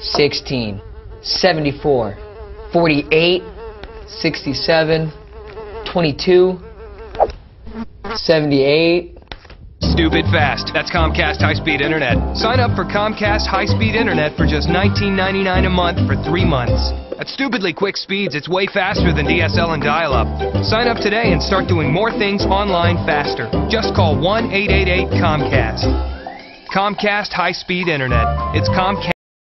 16, 74, 48, 67, 22, 78. Stupid fast. That's Comcast high-speed internet. Sign up for Comcast high-speed internet for just $19.99 a month for three months. At stupidly quick speeds, it's way faster than DSL and dial-up. Sign up today and start doing more things online faster. Just call 1-888-COMCAST. Comcast high-speed internet. It's Comcast.